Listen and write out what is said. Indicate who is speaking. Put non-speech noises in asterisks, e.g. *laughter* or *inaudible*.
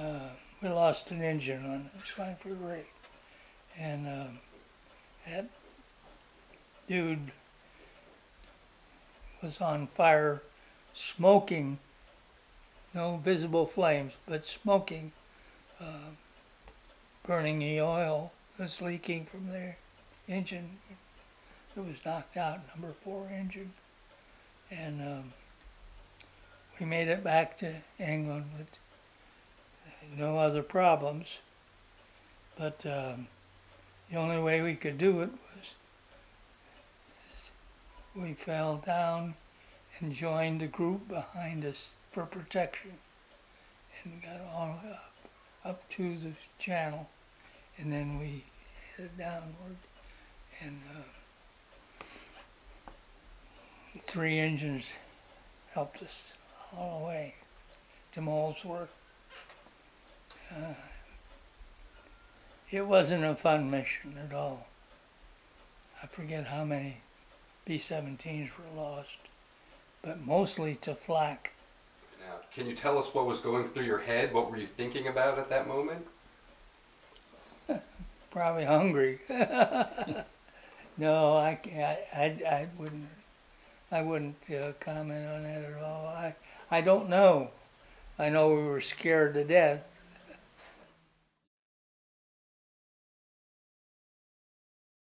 Speaker 1: uh, we lost an engine on Schweinfurt Ray. And um, that dude was on fire, smoking, no visible flames, but smoking, uh, burning the oil was leaking from their engine. It was knocked out, number four engine. And um, we made it back to England with no other problems. But um, the only way we could do it was we fell down and joined the group behind us for protection and got all up, up to the channel and then we headed downward and uh, three engines helped us all the way to Molesworth. Uh, it wasn't a fun mission at all. I forget how many B-17s were lost, but mostly to flak.
Speaker 2: Now, can you tell us what was going through your head? What were you thinking about at that moment? *laughs*
Speaker 1: Probably hungry. *laughs* no, I, I, I, I wouldn't. I wouldn't uh, comment on that at all. I, I don't know. I know we were scared to death,